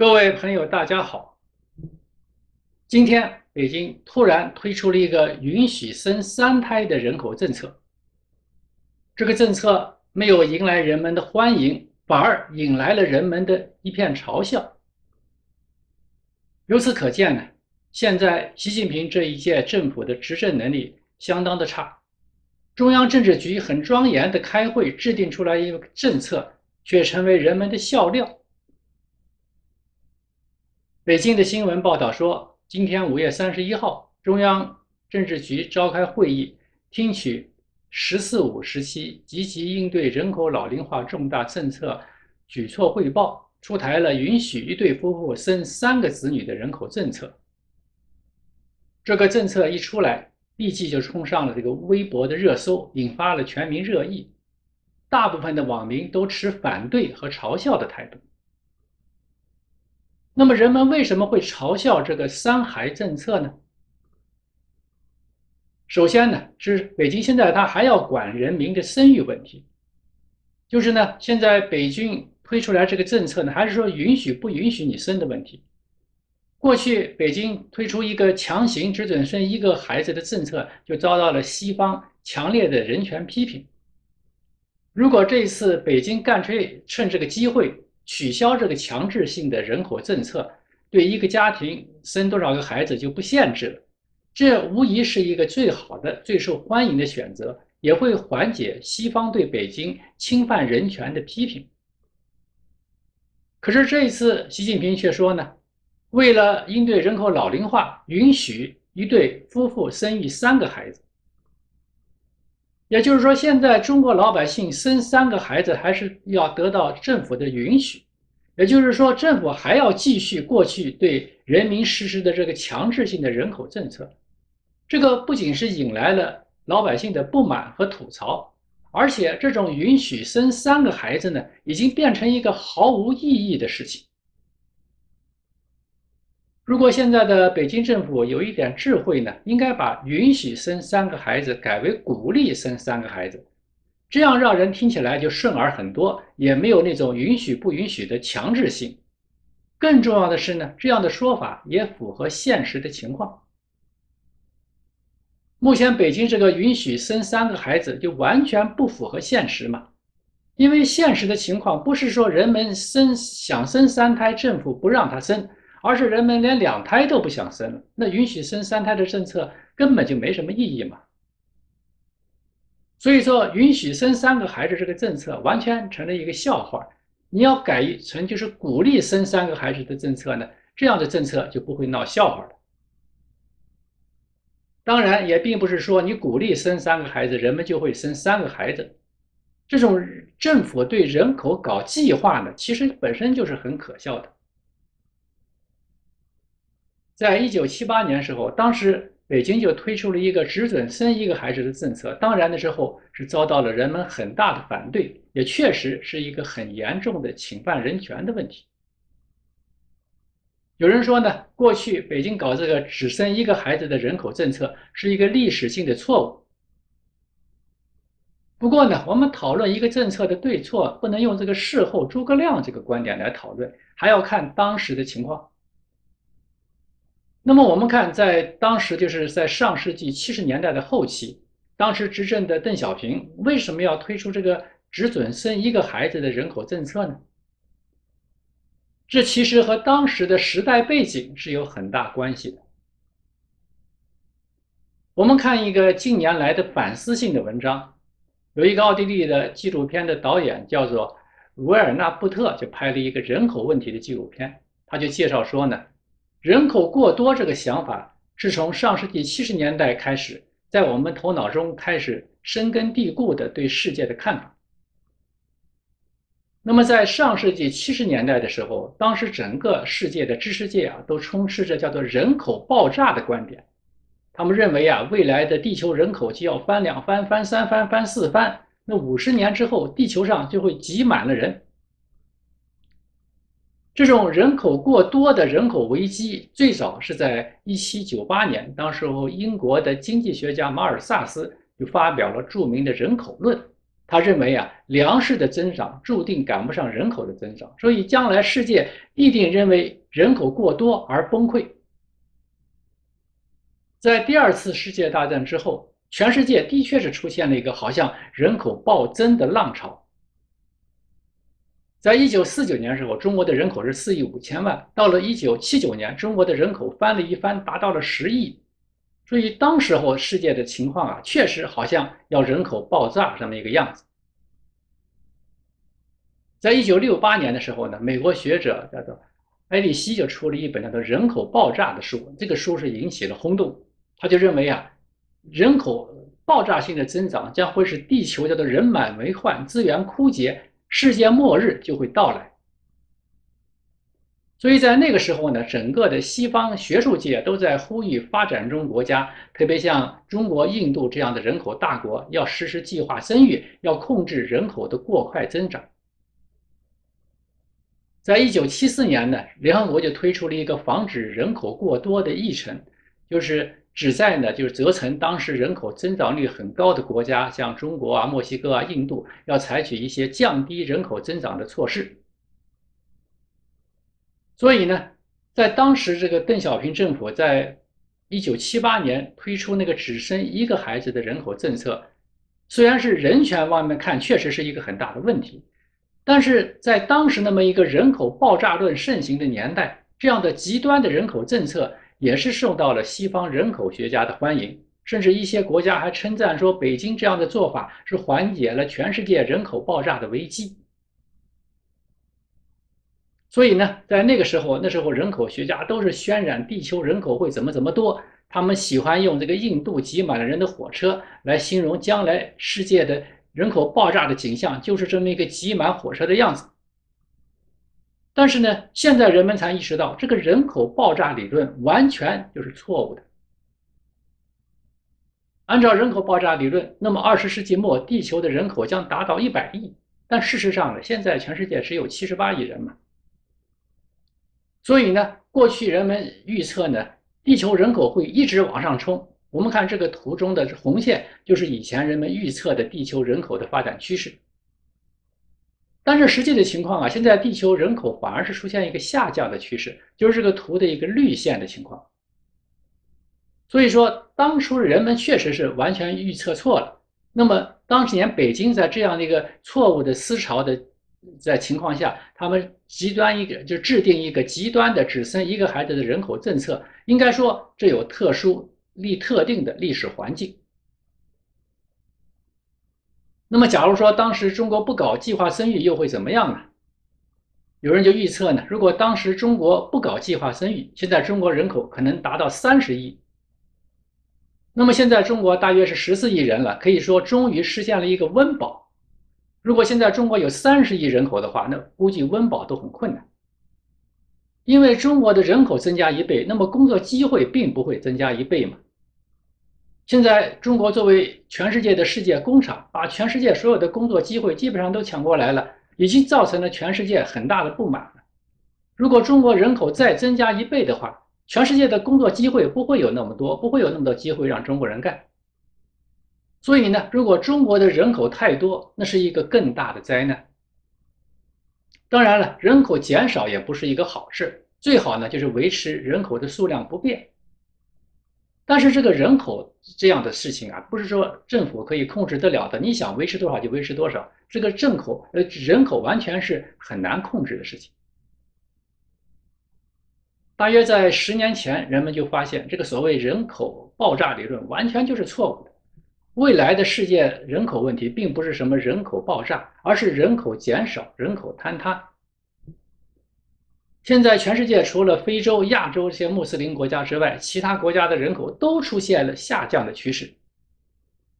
各位朋友，大家好。今天北京突然推出了一个允许生三胎的人口政策，这个政策没有迎来人们的欢迎，反而引来了人们的一片嘲笑。由此可见呢，现在习近平这一届政府的执政能力相当的差，中央政治局很庄严的开会制定出来一个政策，却成为人们的笑料。北京的新闻报道说，今天五月三十一号，中央政治局召开会议，听取“十四五”时期积极应对人口老龄化重大政策举措汇报，出台了允许一对夫妇生三个子女的人口政策。这个政策一出来，立即就冲上了这个微博的热搜，引发了全民热议。大部分的网民都持反对和嘲笑的态度。那么人们为什么会嘲笑这个三孩政策呢？首先呢，是北京现在它还要管人民的生育问题，就是呢，现在北京推出来这个政策呢，还是说允许不允许你生的问题。过去北京推出一个强行只准生一个孩子的政策，就遭到了西方强烈的人权批评。如果这一次北京干脆趁这个机会，取消这个强制性的人口政策，对一个家庭生多少个孩子就不限制了，这无疑是一个最好的、最受欢迎的选择，也会缓解西方对北京侵犯人权的批评。可是这一次，习近平却说呢，为了应对人口老龄化，允许一对夫妇生育三个孩子。也就是说，现在中国老百姓生三个孩子还是要得到政府的允许。也就是说，政府还要继续过去对人民实施的这个强制性的人口政策。这个不仅是引来了老百姓的不满和吐槽，而且这种允许生三个孩子呢，已经变成一个毫无意义的事情。如果现在的北京政府有一点智慧呢，应该把允许生三个孩子改为鼓励生三个孩子，这样让人听起来就顺耳很多，也没有那种允许不允许的强制性。更重要的是呢，这样的说法也符合现实的情况。目前北京这个允许生三个孩子就完全不符合现实嘛，因为现实的情况不是说人们生想生三胎，政府不让他生。而是人们连两胎都不想生了，那允许生三胎的政策根本就没什么意义嘛。所以说，允许生三个孩子这个政策完全成了一个笑话。你要改成就是鼓励生三个孩子的政策呢，这样的政策就不会闹笑话了。当然，也并不是说你鼓励生三个孩子，人们就会生三个孩子。这种政府对人口搞计划呢，其实本身就是很可笑的。在一九七八年时候，当时北京就推出了一个只准生一个孩子的政策。当然的时候是遭到了人们很大的反对，也确实是一个很严重的侵犯人权的问题。有人说呢，过去北京搞这个只生一个孩子的人口政策是一个历史性的错误。不过呢，我们讨论一个政策的对错，不能用这个事后诸葛亮这个观点来讨论，还要看当时的情况。那么我们看，在当时就是在上世纪七十年代的后期，当时执政的邓小平为什么要推出这个只准生一个孩子的人口政策呢？这其实和当时的时代背景是有很大关系的。我们看一个近年来的反思性的文章，有一个奥地利的纪录片的导演叫做维尔纳布特，就拍了一个人口问题的纪录片，他就介绍说呢。人口过多这个想法是从上世纪七十年代开始，在我们头脑中开始深根蒂固的对世界的看法。那么，在上世纪七十年代的时候，当时整个世界的知识界啊，都充斥着叫做人口爆炸的观点。他们认为啊，未来的地球人口就要翻两番、翻三番、翻四番，那五十年之后，地球上就会挤满了人。这种人口过多的人口危机，最早是在1798年，当时候英国的经济学家马尔萨斯就发表了著名的人口论，他认为啊，粮食的增长注定赶不上人口的增长，所以将来世界必定认为人口过多而崩溃。在第二次世界大战之后，全世界的确是出现了一个好像人口暴增的浪潮。在一九四九年的时候，中国的人口是四亿五千万，到了一九七九年，中国的人口翻了一番，达到了十亿。所以当时候世界的情况啊，确实好像要人口爆炸这么一个样子。在一九六八年的时候呢，美国学者叫做埃利希就出了一本叫做《人口爆炸》的书，这个书是引起了轰动。他就认为啊，人口爆炸性的增长将会使地球叫做人满为患、资源枯竭，世界末日就会到来。所以在那个时候呢，整个的西方学术界都在呼吁发展中国家，特别像中国、印度这样的人口大国，要实施计划生育，要控制人口的过快增长。在一九七四年呢，联合国就推出了一个防止人口过多的议程，就是旨在呢，就是责成当时人口增长率很高的国家，像中国啊、墨西哥啊、印度，要采取一些降低人口增长的措施。所以呢，在当时这个邓小平政府在一九七八年推出那个只生一个孩子的人口政策，虽然是人权方面看确实是一个很大的问题，但是在当时那么一个人口爆炸论盛行的年代，这样的极端的人口政策也是受到了西方人口学家的欢迎，甚至一些国家还称赞说北京这样的做法是缓解了全世界人口爆炸的危机。所以呢，在那个时候，那时候人口学家都是渲染地球人口会怎么怎么多，他们喜欢用这个印度挤满了人的火车来形容将来世界的人口爆炸的景象，就是这么一个挤满火车的样子。但是呢，现在人们才意识到，这个人口爆炸理论完全就是错误的。按照人口爆炸理论，那么二十世纪末地球的人口将达到一百亿，但事实上呢，现在全世界只有七十八亿人嘛。所以呢，过去人们预测呢，地球人口会一直往上冲。我们看这个图中的红线，就是以前人们预测的地球人口的发展趋势。但是实际的情况啊，现在地球人口反而是出现一个下降的趋势，就是这个图的一个绿线的情况。所以说，当初人们确实是完全预测错了。那么当年北京在这样的一个错误的思潮的。在情况下，他们极端一个就制定一个极端的只生一个孩子的人口政策，应该说这有特殊历特定的历史环境。那么，假如说当时中国不搞计划生育，又会怎么样呢？有人就预测呢，如果当时中国不搞计划生育，现在中国人口可能达到三十亿。那么现在中国大约是十四亿人了，可以说终于实现了一个温饱。如果现在中国有三十亿人口的话，那估计温饱都很困难。因为中国的人口增加一倍，那么工作机会并不会增加一倍嘛。现在中国作为全世界的世界工厂，把全世界所有的工作机会基本上都抢过来了，已经造成了全世界很大的不满。如果中国人口再增加一倍的话，全世界的工作机会不会有那么多，不会有那么多机会让中国人干。所以呢，如果中国的人口太多，那是一个更大的灾难。当然了，人口减少也不是一个好事，最好呢就是维持人口的数量不变。但是这个人口这样的事情啊，不是说政府可以控制得了的。你想维持多少就维持多少，这个人口呃人口完全是很难控制的事情。大约在十年前，人们就发现这个所谓人口爆炸理论完全就是错误的。未来的世界人口问题并不是什么人口爆炸，而是人口减少、人口坍塌。现在全世界除了非洲、亚洲这些穆斯林国家之外，其他国家的人口都出现了下降的趋势。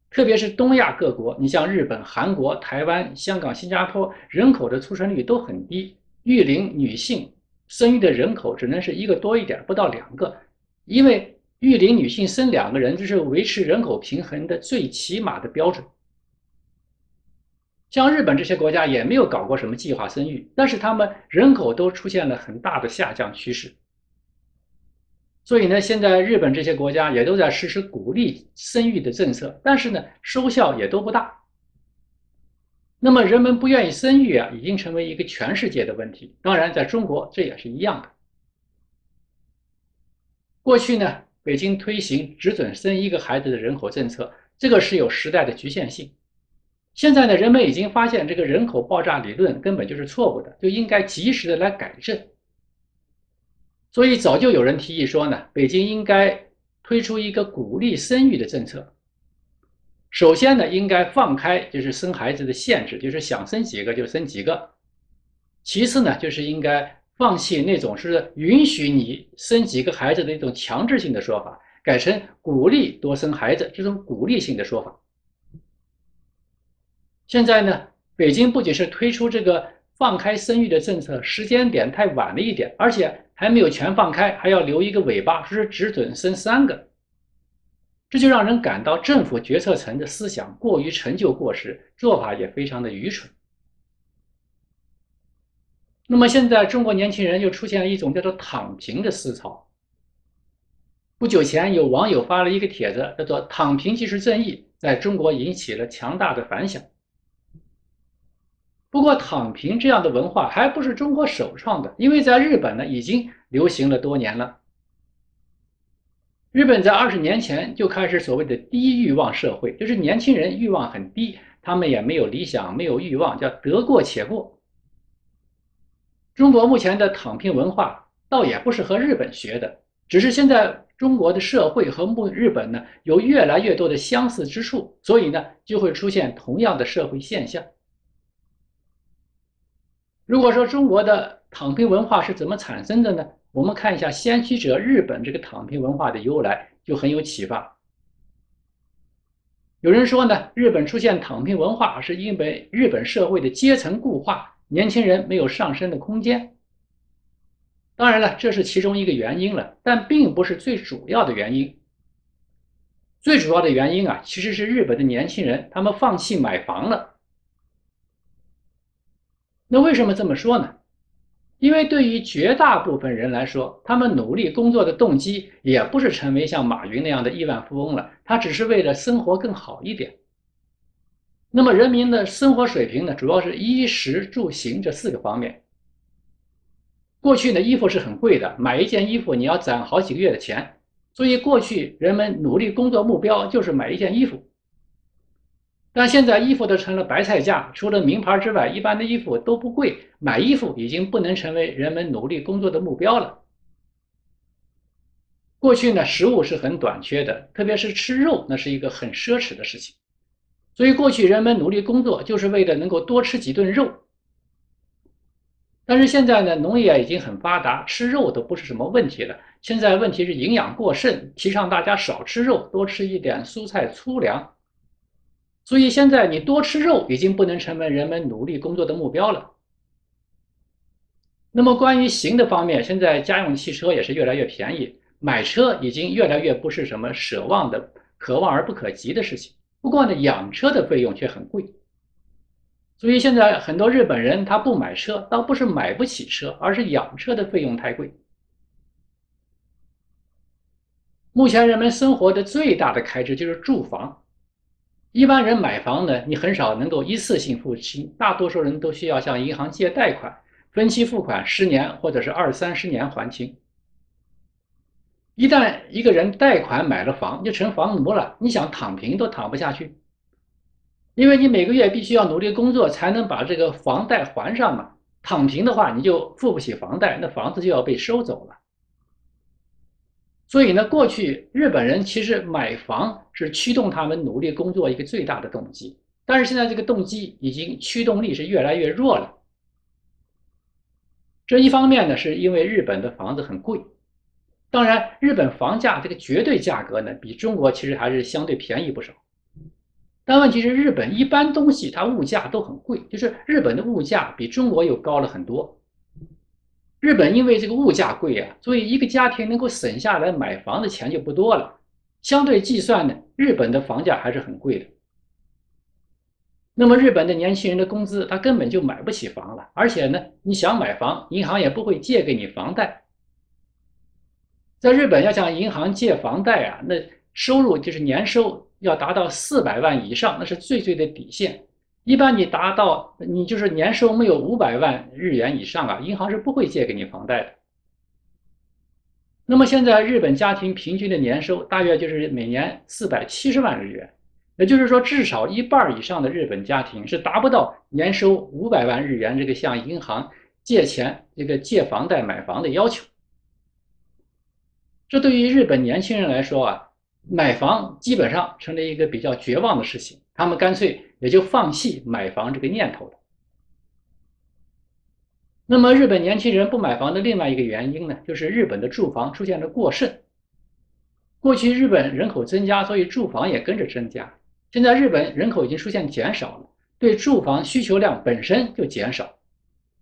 特别是东亚各国，你像日本、韩国、台湾、香港、新加坡，人口的出生率都很低，育龄女性生育的人口只能是一个多一点，不到两个，因为。育龄女性生两个人，这是维持人口平衡的最起码的标准。像日本这些国家也没有搞过什么计划生育，但是他们人口都出现了很大的下降趋势。所以呢，现在日本这些国家也都在实施鼓励生育的政策，但是呢，收效也都不大。那么人们不愿意生育啊，已经成为一个全世界的问题。当然，在中国这也是一样的。过去呢，北京推行只准生一个孩子的人口政策，这个是有时代的局限性。现在呢，人们已经发现这个人口爆炸理论根本就是错误的，就应该及时的来改正。所以早就有人提议说呢，北京应该推出一个鼓励生育的政策。首先呢，应该放开就是生孩子的限制，就是想生几个就生几个。其次呢，就是应该放弃那种是允许你生几个孩子的一种强制性的说法，改成鼓励多生孩子这种鼓励性的说法。现在呢，北京不仅是推出这个放开生育的政策，时间点太晚了一点，而且还没有全放开，还要留一个尾巴，说是只准生三个。这就让人感到政府决策层的思想过于陈旧过时，做法也非常的愚蠢。那么现在中国年轻人又出现了一种叫做“躺平”的思潮。不久前有网友发了一个帖子，叫做“躺平即是正义”，在中国引起了强大的反响。不过，躺平这样的文化还不是中国首创的，因为在日本呢已经流行了多年了。日本在二十年前就开始所谓的低欲望社会，就是年轻人欲望很低，他们也没有理想，没有欲望，叫得过且过。中国目前的躺平文化倒也不是和日本学的，只是现在中国的社会和目日本呢有越来越多的相似之处，所以呢就会出现同样的社会现象。如果说中国的躺平文化是怎么产生的呢？我们看一下先驱者日本这个躺平文化的由来，就很有启发。有人说呢，日本出现躺平文化是因为日本社会的阶层固化，年轻人没有上升的空间。当然了，这是其中一个原因了，但并不是最主要的原因。最主要的原因啊，其实是日本的年轻人他们放弃买房了。那为什么这么说呢？因为对于绝大部分人来说，他们努力工作的动机也不是成为像马云那样的亿万富翁了，他只是为了生活更好一点。那么人民的生活水平呢，主要是衣食住行这四个方面。过去呢，衣服是很贵的，买一件衣服你要攒好几个月的钱，所以过去人们努力工作目标就是买一件衣服。但现在衣服都成了白菜价，除了名牌之外，一般的衣服都不贵。买衣服已经不能成为人们努力工作的目标了。过去呢，食物是很短缺的，特别是吃肉，那是一个很奢侈的事情。所以过去人们努力工作就是为了能够多吃几顿肉。但是现在呢，农业已经很发达，吃肉都不是什么问题了。现在问题是营养过剩，提倡大家少吃肉，多吃一点蔬菜粗粮。所以现在你多吃肉已经不能成为人们努力工作的目标了。那么关于行的方面，现在家用汽车也是越来越便宜，买车已经越来越不是什么奢望的、可望而不可及的事情。不过呢，养车的费用却很贵。所以现在很多日本人他不买车，倒不是买不起车，而是养车的费用太贵。目前人们生活的最大的开支就是住房。一般人买房呢，你很少能够一次性付清，大多数人都需要向银行借贷款，分期付款十年或者是二三十年还清。一旦一个人贷款买了房，就成房奴了，你想躺平都躺不下去，因为你每个月必须要努力工作才能把这个房贷还上嘛。躺平的话，你就付不起房贷，那房子就要被收走了。所以呢，过去日本人其实买房是驱动他们努力工作一个最大的动机，但是现在这个动机已经驱动力是越来越弱了。这一方面呢，是因为日本的房子很贵，当然日本房价这个绝对价格呢，比中国其实还是相对便宜不少。但问题是，日本一般东西它物价都很贵，就是日本的物价比中国又高了很多。日本因为这个物价贵啊，所以一个家庭能够省下来买房的钱就不多了。相对计算呢，日本的房价还是很贵的。那么日本的年轻人的工资，他根本就买不起房了。而且呢，你想买房，银行也不会借给你房贷。在日本要向银行借房贷啊，那收入就是年收要达到四百万以上，那是最最的底线。一般你达到你就是年收没有五百万日元以上啊，银行是不会借给你房贷的。那么现在日本家庭平均的年收大约就是每年四百七十万日元，也就是说至少一半以上的日本家庭是达不到年收五百万日元这个向银行借钱、这个借房贷买房的要求。这对于日本年轻人来说啊，买房基本上成了一个比较绝望的事情，他们干脆也就放弃买房这个念头了。那么，日本年轻人不买房的另外一个原因呢，就是日本的住房出现了过剩。过去日本人口增加，所以住房也跟着增加。现在日本人口已经出现减少了，对住房需求量本身就减少。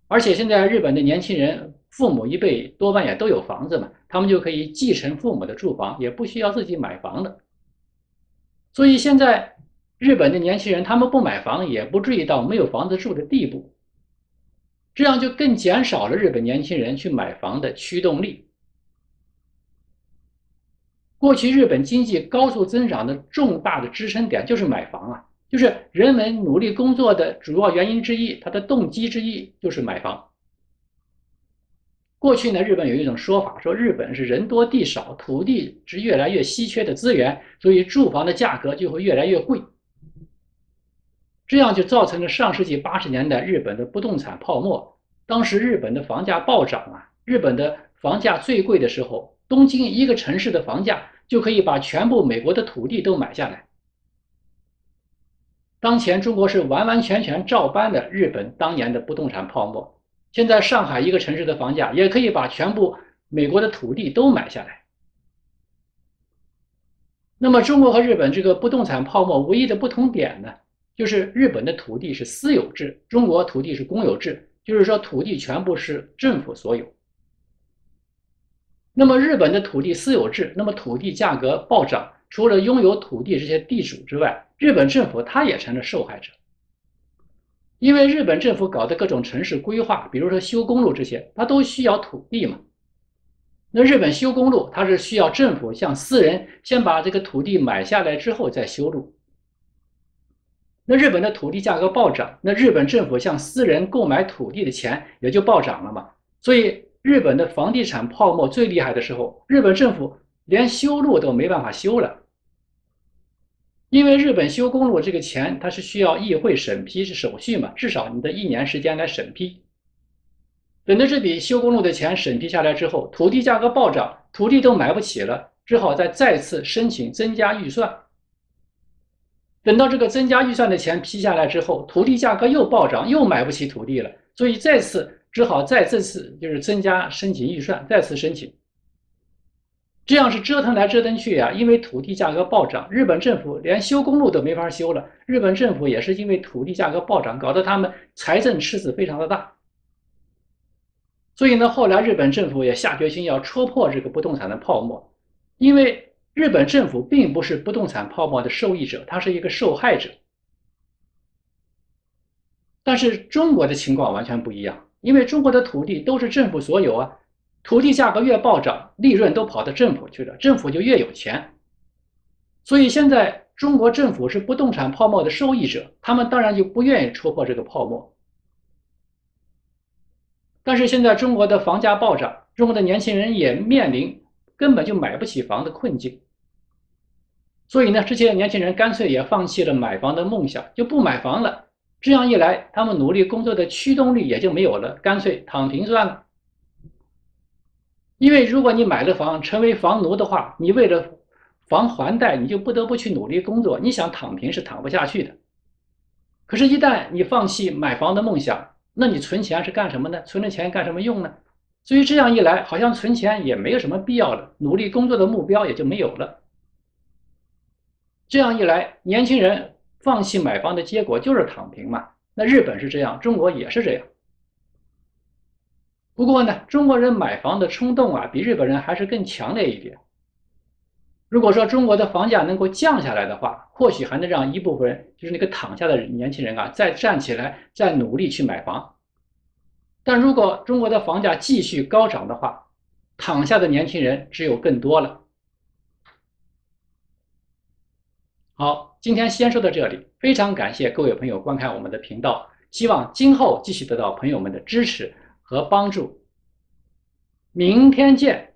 而且现在日本的年轻人，父母一辈多半也都有房子嘛，他们就可以继承父母的住房，也不需要自己买房了。所以现在日本的年轻人，他们不买房，也不至于到没有房子住的地步。这样就更减少了日本年轻人去买房的驱动力。过去日本经济高速增长的重大的支撑点就是买房啊，就是人们努力工作的主要原因之一，它的动机之一就是买房。过去呢，日本有一种说法，说日本是人多地少，土地是越来越稀缺的资源，所以住房的价格就会越来越贵。这样就造成了上世纪八十年代日本的不动产泡沫。当时日本的房价暴涨啊，日本的房价最贵的时候，东京一个城市的房价就可以把全部美国的土地都买下来。当前中国是完完全全照搬的日本当年的不动产泡沫。现在上海一个城市的房价也可以把全部美国的土地都买下来。那么中国和日本这个不动产泡沫唯一的不同点呢？就是日本的土地是私有制，中国土地是公有制，就是说土地全部是政府所有。那么日本的土地私有制，那么土地价格暴涨，除了拥有土地这些地主之外，日本政府它也成了受害者。因为日本政府搞的各种城市规划，比如说修公路这些，它都需要土地嘛。那日本修公路，它是需要政府向私人先把这个土地买下来之后再修路。那日本的土地价格暴涨，那日本政府向私人购买土地的钱也就暴涨了嘛。所以日本的房地产泡沫最厉害的时候，日本政府连修路都没办法修了，因为日本修公路这个钱它是需要议会审批是手续嘛，至少你得一年时间来审批。等到这笔修公路的钱审批下来之后，土地价格暴涨，土地都买不起了，只好再再次申请增加预算。等到这个增加预算的钱批下来之后，土地价格又暴涨，又买不起土地了，所以再次只好再这次就是增加申请预算，再次申请。这样是折腾来折腾去呀，因为土地价格暴涨，日本政府连修公路都没法修了。日本政府也是因为土地价格暴涨，搞得他们财政赤字非常的大。所以呢，后来日本政府也下决心要戳破这个不动产的泡沫，因为。日本政府并不是不动产泡沫的受益者，它是一个受害者。但是中国的情况完全不一样，因为中国的土地都是政府所有啊，土地价格越暴涨，利润都跑到政府去了，政府就越有钱。所以现在中国政府是不动产泡沫的受益者，他们当然就不愿意戳破这个泡沫。但是现在中国的房价暴涨，中国的年轻人也面临根本就买不起房的困境。所以呢，这些年轻人干脆也放弃了买房的梦想，就不买房了。这样一来，他们努力工作的驱动力也就没有了，干脆躺平算了。因为如果你买了房，成为房奴的话，你为了房还贷，你就不得不去努力工作。你想躺平是躺不下去的。可是，一旦你放弃买房的梦想，那你存钱是干什么呢？存着钱干什么用呢？所以这样一来，好像存钱也没有什么必要了，努力工作的目标也就没有了。这样一来，年轻人放弃买房的结果就是躺平嘛。那日本是这样，中国也是这样。不过呢，中国人买房的冲动啊，比日本人还是更强烈一点。如果说中国的房价能够降下来的话，或许还能让一部分人，就是那个躺下的年轻人啊，再站起来，再努力去买房。但如果中国的房价继续高涨的话，躺下的年轻人只有更多了。好，今天先说到这里，非常感谢各位朋友观看我们的频道，希望今后继续得到朋友们的支持和帮助。明天见。